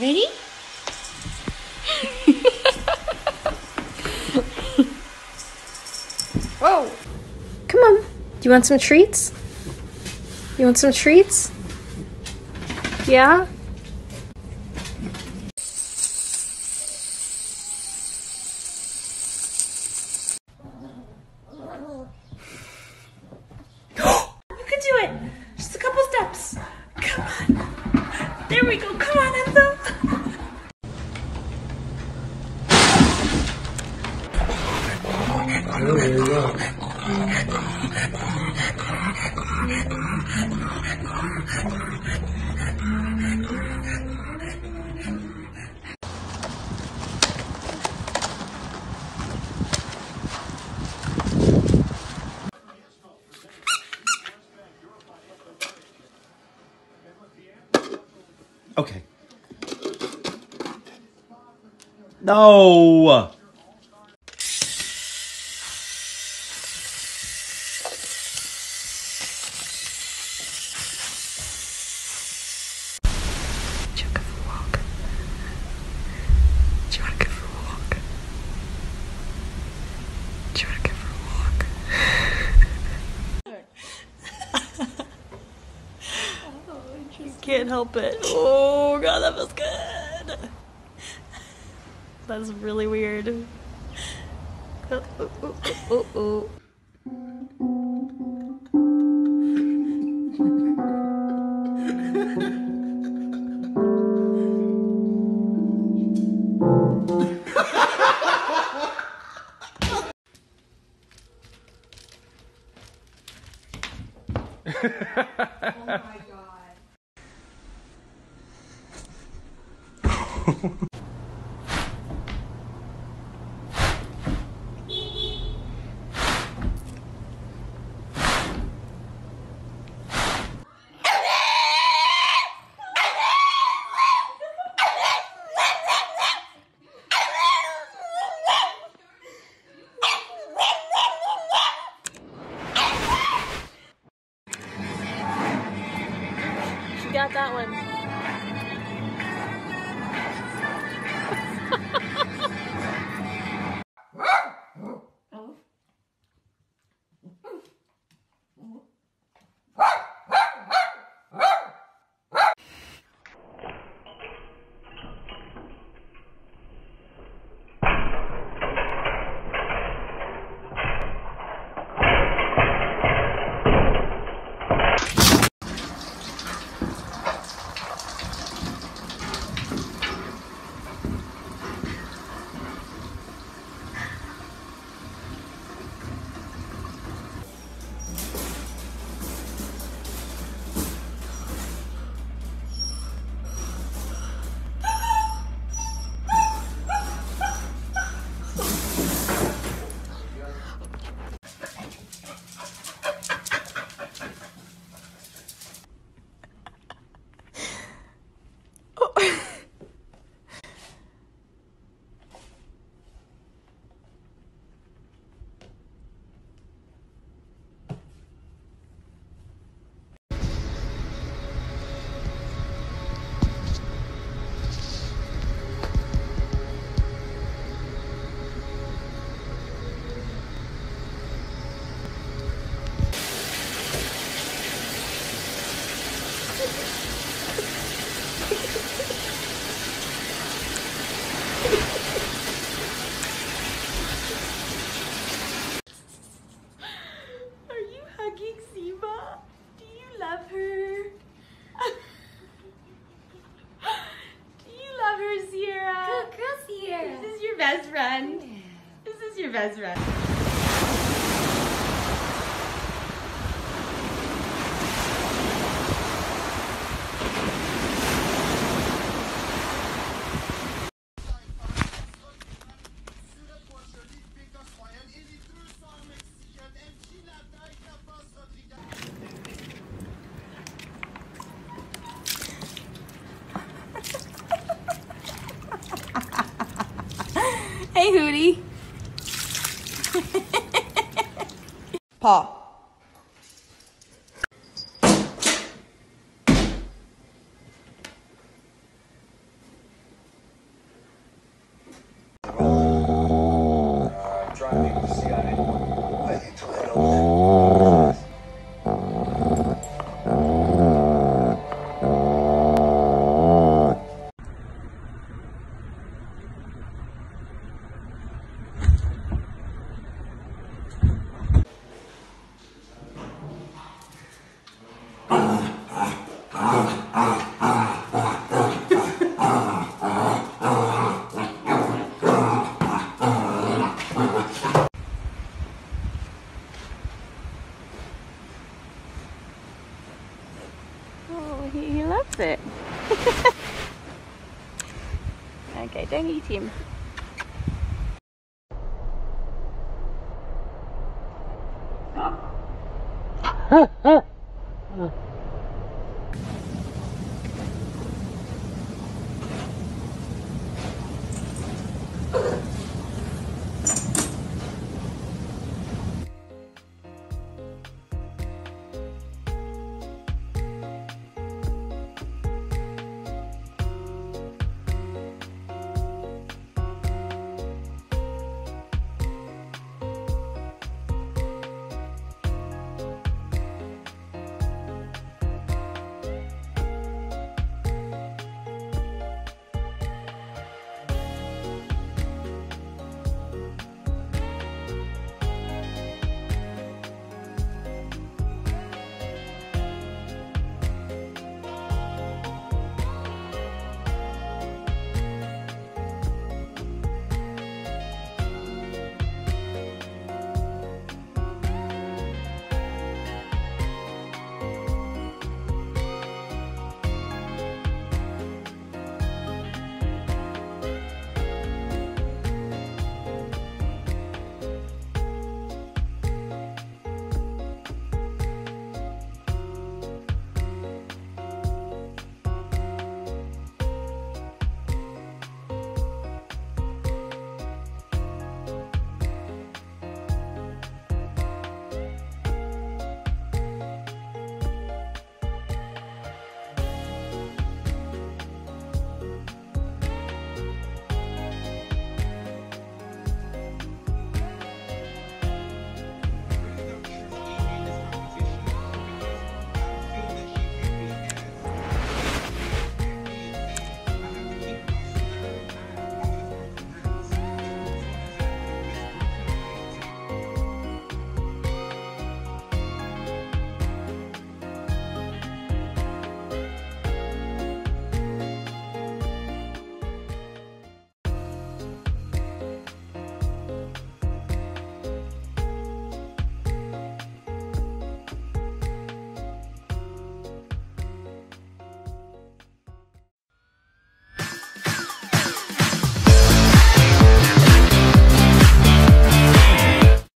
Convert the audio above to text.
Ready? Whoa. Come on. Do you want some treats? You want some treats? Yeah? You can do it. Just a couple steps. Come on. There we go. Come on, Enzo. Okay. No. Do you want to go for a walk? Do you want to go for a walk? Do you want to go for a walk? Can't help it. Oh god, that feels good. That's really weird. Oh, oh, oh, oh, oh. That one. Love her? Do you love her, Sierra? Girl, girl, Sierra. This is your best friend. This is your best friend. Hootie. Okay, don't eat him.